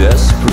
desperate.